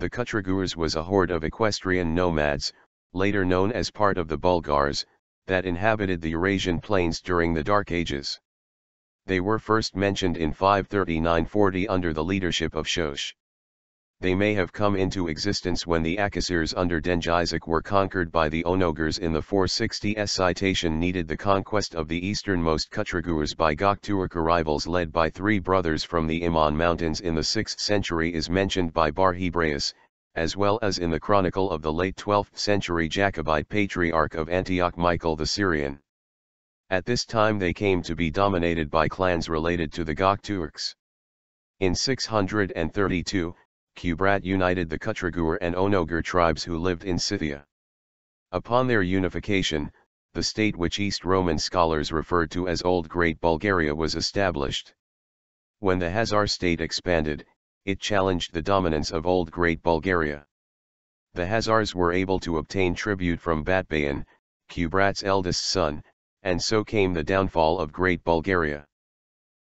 The Kutrigurs was a horde of equestrian nomads, later known as part of the Bulgars, that inhabited the Eurasian plains during the Dark Ages. They were first mentioned in 539-40 under the leadership of Shaush they may have come into existence when the Akacires under Dengizich were conquered by the Onogurs in the 460s citation needed the conquest of the easternmost Kutrigurs by Gokturk arrivals led by three brothers from the Imaon Mountains in the 6th century is mentioned by Bar Hebraeus, as well as in the chronicle of the late 12th century Jacobite patriarch of Antioch Michael the Syrian. At this time they came to be dominated by clans related to the Gokturks. In 632, Kubrat united the Kutrigur and Onogur tribes who lived in Scythia. Upon their unification, the state which East Roman scholars referred to as Old Great Bulgaria was established. When the Khazar state expanded, it challenged the dominance of Old Great Bulgaria. The Khazars were able to obtain tribute from Batbayan, Kubrat's eldest son, and so came the downfall of Great Bulgaria.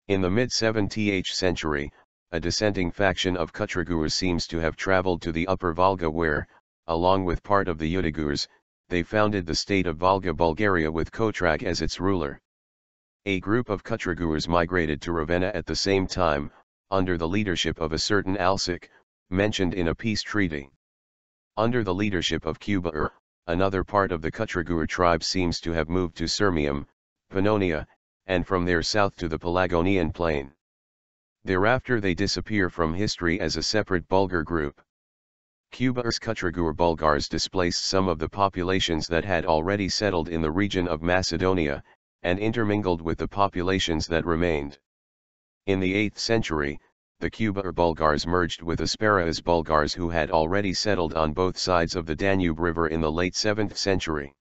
In the mid-17th century, a dissenting faction of Kutrigurs seems to have traveled to the upper Volga where, along with part of the Utigurs, they founded the state of Volga Bulgaria with Kotrag as its ruler. A group of Kutrigurs migrated to Ravenna at the same time, under the leadership of a certain Alcek, mentioned in a peace treaty. Under the leadership of Kuber, er, another part of the Kutrigur tribe seems to have moved to Sirmium, Pannonia, and from there south to the Pelagonian plain. Thereafter they disappear from history as a separate Bulgar group. Kuber's Kutrigur Bulgars displaced some of the populations that had already settled in the region of Macedonia, and intermingled with the populations that remained. In the 8th century, the Kuber Bulgars merged with Asparukh's Bulgars who had already settled on both sides of the Danube River in the late 7th century.